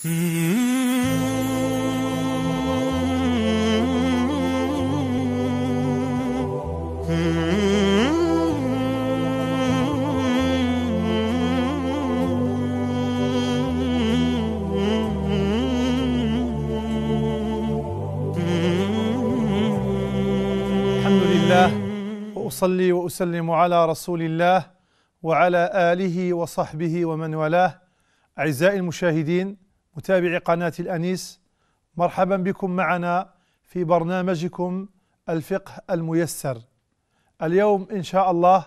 الحمد لله واصلي واسلم على رسول الله وعلى اله وصحبه ومن والاه اعزائي المشاهدين متابعي قناة الأنيس مرحبا بكم معنا في برنامجكم الفقه الميسر. اليوم إن شاء الله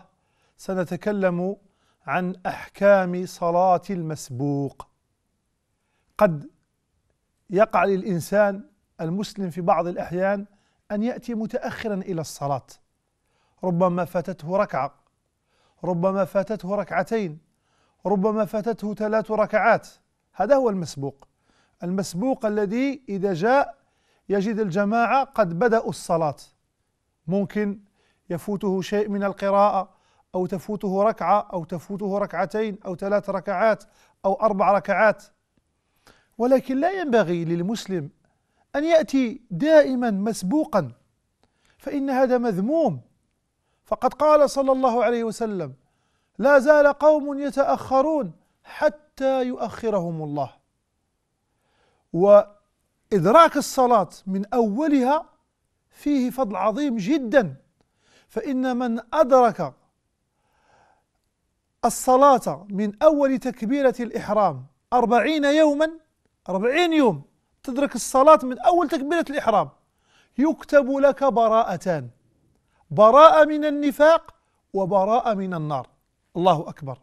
سنتكلم عن أحكام صلاة المسبوق. قد يقع للإنسان المسلم في بعض الأحيان أن يأتي متاخرا إلى الصلاة. ربما فاتته ركعة ربما فاتته ركعتين ربما فاتته ثلاث ركعات. هذا هو المسبوق. المسبوق الذي إذا جاء يجد الجماعة قد بدأوا الصلاة. ممكن يفوته شيء من القراءة أو تفوته ركعة أو تفوته ركعتين أو ثلاث ركعات أو أربع ركعات. ولكن لا ينبغي للمسلم أن يأتي دائما مسبوقا فإن هذا مذموم. فقد قال صلى الله عليه وسلم لا زال قوم يتأخرون حتى يؤخرهم الله. وإدراك الصلاة من أولها فيه فضل عظيم جدا. فإن من أدرك الصلاة من أول تكبيرة الإحرام أربعين يوما أربعين يوم تدرك الصلاة من أول تكبيرة الإحرام يكتب لك براءتان. براءة من النفاق وبراءة من النار. الله أكبر.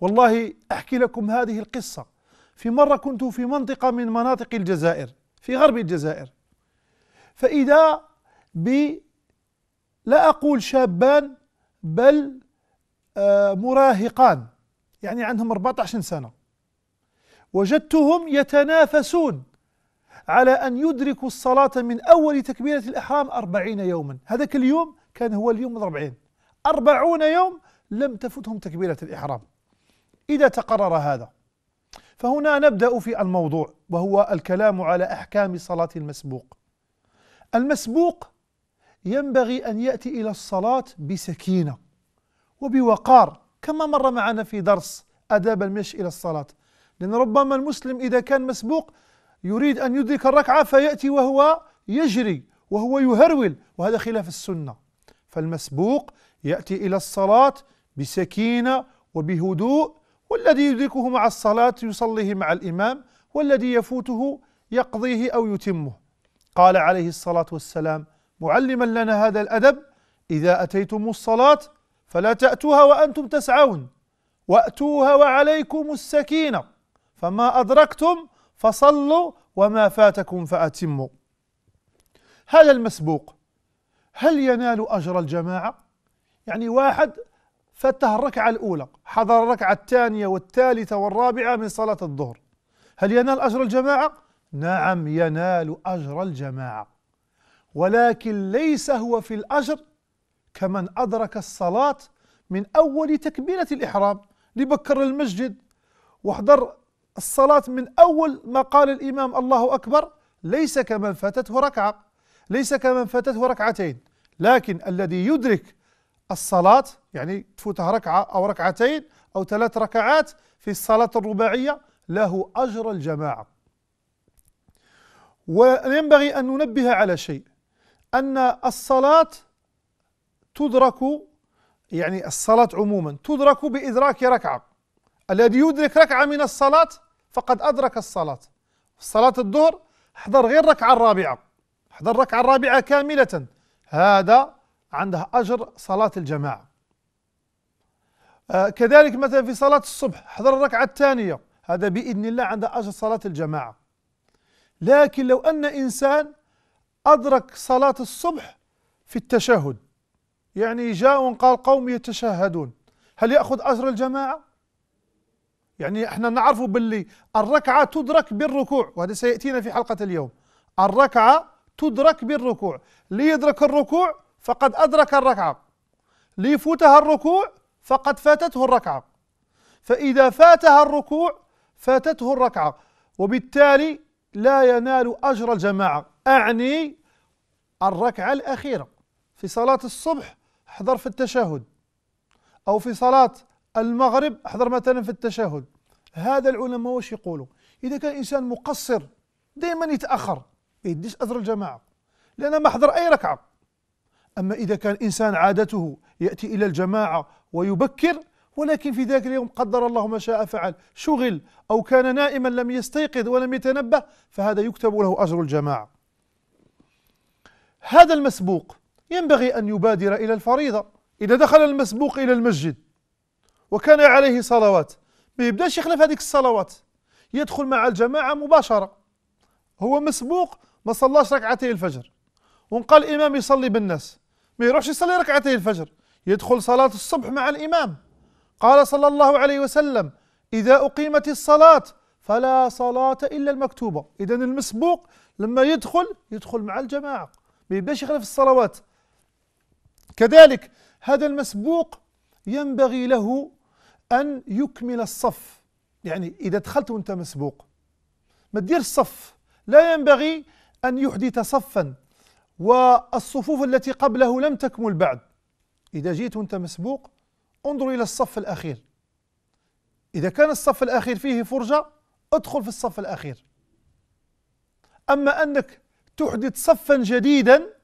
والله أحكي لكم هذه القصة. في مرة كنت في منطقة من مناطق الجزائر في غرب الجزائر. فإذا ب لا أقول شابان بل آه مراهقان يعني عندهم 14 سنة. وجدتهم يتنافسون على أن يدركوا الصلاة من أول تكبيرة الإحرام أربعين يوما. هذاك اليوم كان هو اليوم الأربعين. أربعون يوم لم تفتهم تكبيرة الإحرام. إذا تقرر هذا. فهنا نبدأ في الموضوع وهو الكلام على أحكام صلاة المسبوق. المسبوق ينبغي أن يأتي إلى الصلاة بسكينة وبوقار كما مر معنا في درس آداب المشي إلى الصلاة. لأن ربما المسلم إذا كان مسبوق يريد أن يدرك الركعة فيأتي وهو يجري وهو يهرول وهذا خلاف السنة. فالمسبوق يأتي إلى الصلاة بسكينة وبهدوء والذي يدركه مع الصلاة يصليه مع الإمام والذي يفوته يقضيه أو يتمه قال عليه الصلاة والسلام معلما لنا هذا الأدب إذا أتيتم الصلاة فلا تأتوها وأنتم تسعون وأتوها وعليكم السكينة فما أدركتم فصلوا وما فاتكم فأتموا هذا المسبوق هل ينال أجر الجماعة؟ يعني واحد فته الركعة الأولى حضر الركعة الثانية والثالثة والرابعة من صلاة الظهر. هل ينال أجر الجماعة؟ نعم ينال أجر الجماعة. ولكن ليس هو في الأجر كمن أدرك الصلاة من أول تكبيرة الإحرام. لبكر المسجد وحضر الصلاة من أول ما قال الإمام الله أكبر ليس كمن فاتته ركعة ليس كمن فاتته ركعتين. لكن الذي يدرك الصلاة يعني تفوته ركعة أو ركعتين أو ثلاث ركعات في الصلاة الرباعية له أجر الجماعة. وينبغي أن ننبه على شيء أن الصلاة تدرك يعني الصلاة عموما تدرك بإدراك ركعة. الذي يدرك ركعة من الصلاة فقد أدرك الصلاة. صلاة الظهر احضر غير الركعة الرابعة. احضر الركعة الرابعة كاملة. هذا عنده أجر صلاة الجماعة. آه كذلك مثلا في صلاة الصبح احضر الركعة الثانية. هذا بإذن الله عنده أجر صلاة الجماعة. لكن لو أن إنسان أدرك صلاة الصبح في التشهد يعني جاء قال قوم يتشهدون هل يأخذ أجر الجماعة؟ يعني إحنا نعرف باللي الركعة تدرك بالركوع وهذا سيأتينا في حلقة اليوم. الركعة تدرك بالركوع. ليدرك الركوع فقد أدرك الركعة. ليفوتها الركوع فقد فاتته الركعة. فإذا فاتها الركوع فاتته الركعة. وبالتالي لا ينال أجر الجماعة. أعني الركعة الأخيرة. في صلاة الصبح احضر في التشهد. أو في صلاة المغرب احضر مثلا في التشهد. هذا العلماء واش يقولوا؟ إذا كان إنسان مقصر دائما يتأخر ما يديش أجر الجماعة. لأن ما حضر أي ركعة. أما إذا كان إنسان عادته يأتي إلى الجماعة ويبكر ولكن في ذاك اليوم قدر الله ما شاء فعل شغل أو كان نائما لم يستيقظ ولم يتنبه فهذا يكتب له أجر الجماعة. هذا المسبوق ينبغي أن يبادر إلى الفريضة. إذا دخل المسبوق إلى المسجد وكان عليه صلوات ما يبدأش يخلف هذيك الصلوات. يدخل مع الجماعة مباشرة. هو مسبوق ما صلاش ركعتي الفجر. ونقال الإمام يصلي بالناس. ما يروحش يصلي ركعتي الفجر يدخل صلاة الصبح مع الإمام. قال صلى الله عليه وسلم إذا أقيمت الصلاة فلا صلاة إلا المكتوبة. إذا المسبوق لما يدخل يدخل مع الجماعة. ما يبدأش يخلف الصلوات. كذلك هذا المسبوق ينبغي له أن يكمل الصف. يعني إذا دخلت وأنت مسبوق ما تدير الصف لا ينبغي أن يحدث صفا. والصفوف التي قبله لم تكمل بعد. إذا جيت وأنت مسبوق انظر إلى الصف الأخير. إذا كان الصف الأخير فيه فرجة ادخل في الصف الأخير. أما أنك تحدث صفا جديدا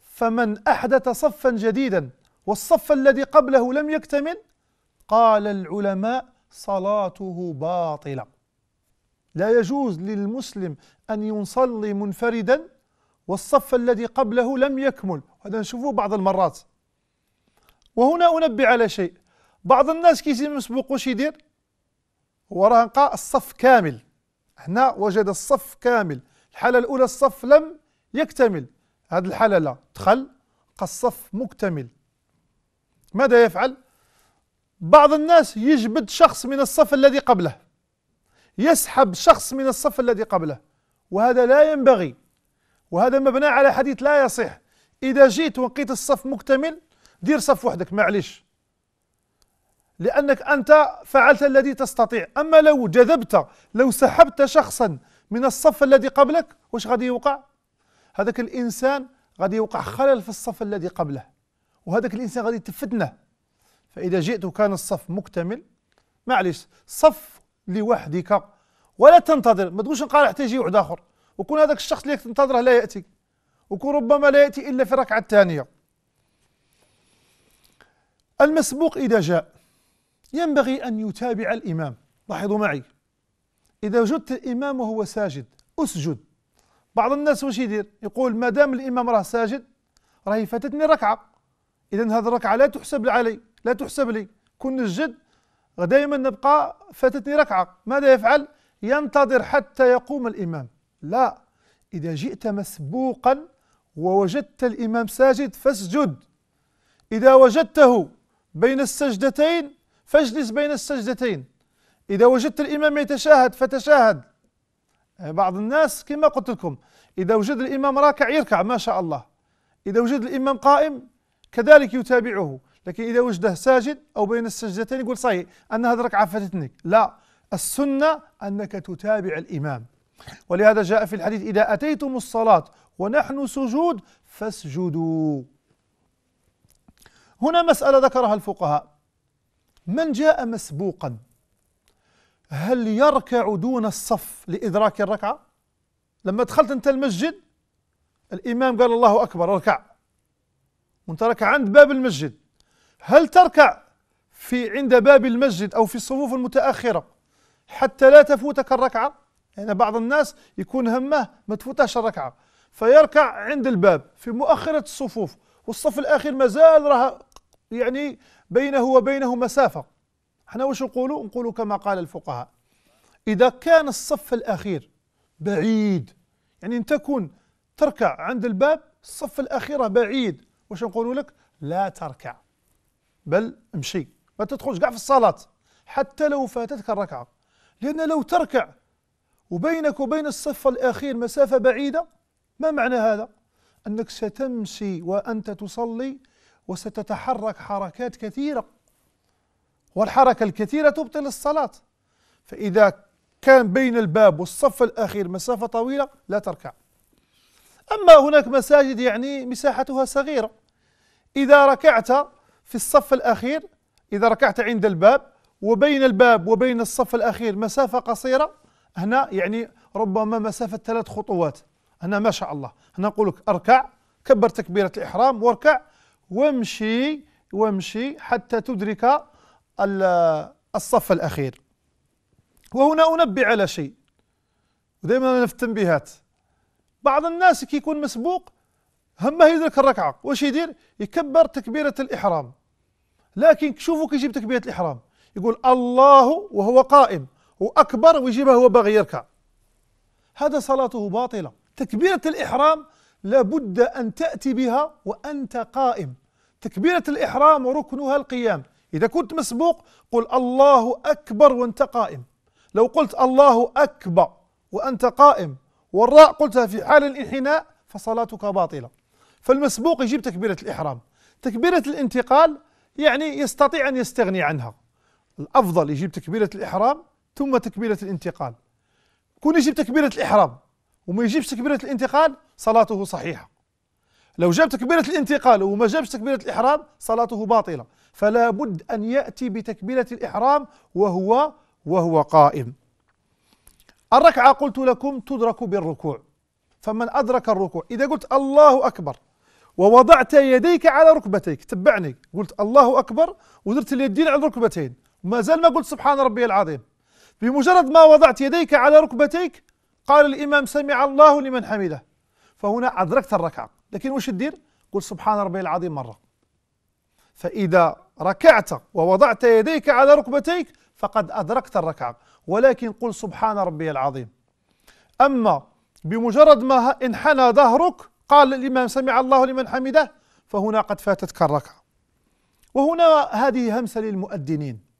فمن أحدث صفا جديدا والصف الذي قبله لم يكتمل قال العلماء صلاته باطلة. لا يجوز للمسلم أن يصلي منفردا والصف الذي قبله لم يكمل. هذا نشوفه بعض المرات. وهنا أنبه على شيء. بعض الناس كيجي مسبوق واش يدير هو راه لقى الصف كامل. هنا وجد الصف كامل. الحالة الأولى الصف لم يكتمل. هذه الحالة لا. دخل لقى الصف مكتمل. ماذا يفعل؟ بعض الناس يجبد شخص من الصف الذي قبله. يسحب شخص من الصف الذي قبله. وهذا لا ينبغي. وهذا مبنى على حديث لا يصح. إذا جيت ولقيت الصف مكتمل دير صف وحدك معليش. لأنك أنت فعلت الذي تستطيع. أما لو جذبت لو سحبت شخصا من الصف الذي قبلك وش غادي يوقع؟ هذاك الإنسان غادي يوقع خلل في الصف الذي قبله وهذاك الإنسان غادي تفتنه فإذا جئت وكان الصف مكتمل معليش صف لوحدك ولا تنتظر. ما تقولش نقال حتى يجي واحد آخر. وكون هذاك الشخص اللي تنتظره لا يأتي. وكون ربما لا يأتي إلا في الركعة الثانية. المسبوق إذا جاء. ينبغي أن يتابع الإمام. لاحظوا معي. إذا وجدت الإمام وهو ساجد أسجد. بعض الناس واش يدير؟ يقول ما دام الإمام راه ساجد راهي فاتتني ركعة. إذا هذه الركعة لا تحسب علي لا تحسب لي. كن نسجد دائما نبقى فاتتني ركعة. ماذا يفعل؟ ينتظر حتى يقوم الإمام. لا إذا جئت مسبوقا ووجدت الإمام ساجد فاسجد. إذا وجدته بين السجدتين فاجلس بين السجدتين. إذا وجدت الإمام يتشاهد فتشاهد. بعض الناس كما قلت لكم إذا وجد الإمام راكع يركع ما شاء الله. إذا وجد الإمام قائم كذلك يتابعه. لكن إذا وجده ساجد أو بين السجدتين يقول صحيح أن هذه الركعة فاتتني. لا السنة أنك تتابع الإمام. ولهذا جاء في الحديث إذا أتيتم الصلاة ونحن سجود فاسجدوا. هنا مسألة ذكرها الفقهاء. من جاء مسبوقا هل يركع دون الصف لإدراك الركعة؟ لما دخلت أنت المسجد الإمام قال الله أكبر اركع. وأنت ركع عند باب المسجد. هل تركع في عند باب المسجد أو في الصفوف المتأخرة حتى لا تفوتك الركعة؟ يعني بعض الناس يكون همه ما تفوتهش الركعة. فيركع عند الباب في مؤخرة الصفوف والصف الأخير ما زال راه يعني بينه وبينه مسافة. إحنا وش نقولوا؟ نقولوا كما قال الفقهاء إذا كان الصف الأخير بعيد يعني أن تكون تركع عند الباب الصف الأخيرة بعيد وش نقولوا لك؟ لا تركع بل امشي. ما تدخلش قاع في الصلاة حتى لو فاتتك الركعة. لأن لو تركع وبينك وبين الصف الأخير مسافة بعيدة؟ ما معنى هذا؟ أنك ستمشي وأنت تصلي وستتحرك حركات كثيرة والحركة الكثيرة تبطل الصلاة. فإذا كان بين الباب والصف الأخير مسافة طويلة لا تركع. أما هناك مساجد يعني مساحتها صغيرة. إذا ركعت في الصف الأخير إذا ركعت عند الباب وبين الباب وبين الصف الأخير مسافة قصيرة هنا يعني ربما مسافة ثلاث خطوات. هنا ما شاء الله. هنا نقول لك اركع كبر تكبيرة الإحرام واركع. وامشي وامشي حتى تدرك الصف الأخير. وهنا أنبه على شيء. ودائما في التنبيهات. بعض الناس كي يكون مسبوق همه يدرك الركعة. واش يدير؟ يكبر تكبيرة الإحرام. لكن شوفوا كي يجيب تكبيرة الإحرام. يقول الله وهو قائم. وأكبر ويجيبها هو باغي يركع. هذا صلاته باطلة. تكبيرة الإحرام لابد أن تأتي بها وأنت قائم. تكبيرة الإحرام ركنها القيام. إذا كنت مسبوق قل الله أكبر وأنت قائم. لو قلت الله أكبر وأنت قائم والراء قلتها في حال الانحناء فصلاتك باطلة. فالمسبوق يجيب تكبيرة الإحرام. تكبيرة الانتقال يعني يستطيع أن يستغني عنها. الأفضل يجيب تكبيرة الإحرام ثم تكبيرة الانتقال. كون يجيب تكبيرة الإحرام وما يجيبش تكبيرة الانتقال صلاته صحيحة. لو جاب تكبيرة الانتقال وما جابش تكبيرة الإحرام صلاته باطلة. فلا بد أن يأتي بتكبيرة الإحرام وهو وهو قائم. الركعة قلت لكم تدرك بالركوع. فمن أدرك الركوع إذا قلت الله أكبر ووضعت يديك على ركبتيك تبعني. قلت الله أكبر ودرت اليدين على الركبتين ما زال ما قلت سبحان ربي العظيم. بمجرد ما وضعت يديك على ركبتيك قال الإمام سمع الله لمن حمده. فهنا أدركت الركعة. لكن وش تدير قل سبحان ربي العظيم مرة. فإذا ركعت ووضعت يديك على ركبتيك فقد أدركت الركعة. ولكن قل سبحان ربي العظيم. أما بمجرد ما انحنى ظهرك قال الإمام سمع الله لمن حمده فهنا قد فاتتك الركعة. وهنا هذه همسة للمؤذنين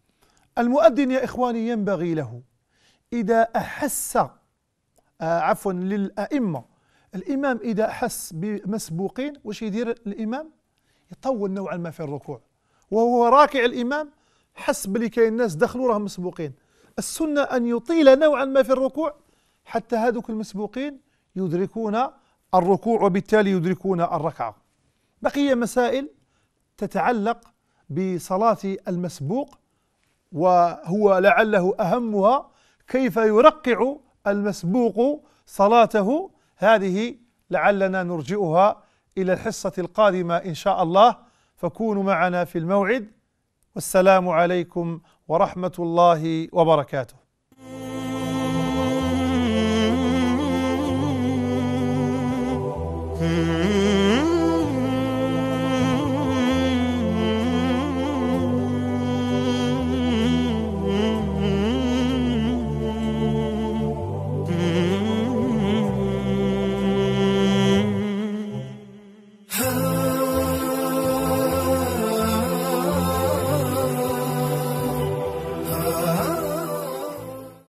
المؤذن يا إخواني ينبغي له إذا أحس آه عفوا للأئمة. الإمام إذا أحس بمسبوقين وش يدير الإمام؟ يطول نوعا ما في الركوع. وهو راكع الإمام حس بلي كاين الناس دخلوا راهم مسبوقين. السنة أن يطيل نوعا ما في الركوع حتى هذوك المسبوقين يدركون الركوع وبالتالي يدركون الركعة. بقي مسائل تتعلق بصلاة المسبوق وهو لعله أهمها كيف يرقع المسبوق صلاته. هذه لعلنا نرجئها إلى الحصة القادمة إن شاء الله. فكونوا معنا في الموعد. والسلام عليكم ورحمة الله وبركاته. Hmm.